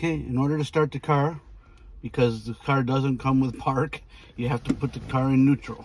Okay, in order to start the car, because the car doesn't come with park, you have to put the car in neutral.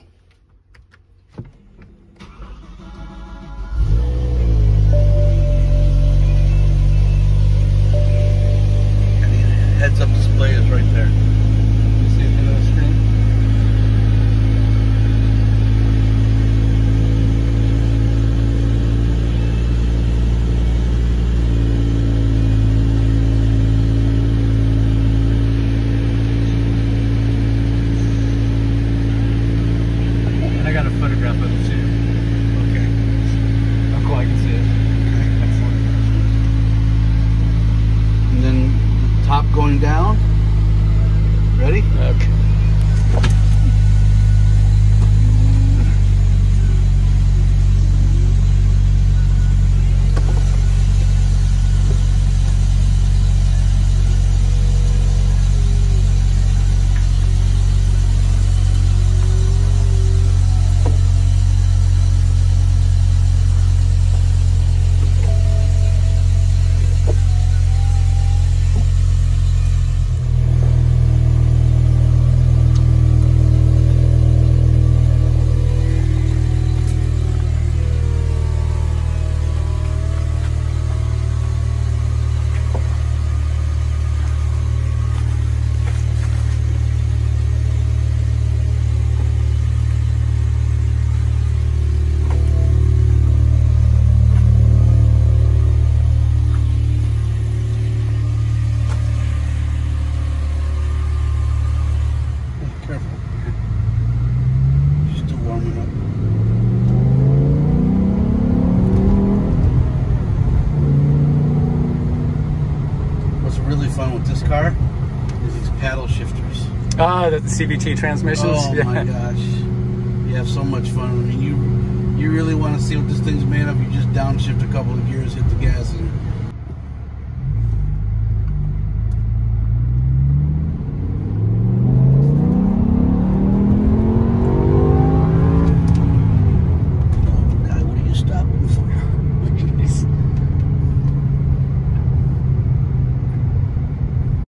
Got a photograph of it too. Okay. How I can see it. Excellent. And then the top going down. Really fun with this car is these paddle shifters. Ah, the CVT transmissions. Oh yeah. my gosh. You have so much fun. I mean, you you really want to see what this thing's made of. You just downshift a couple of gears, hit the gas, and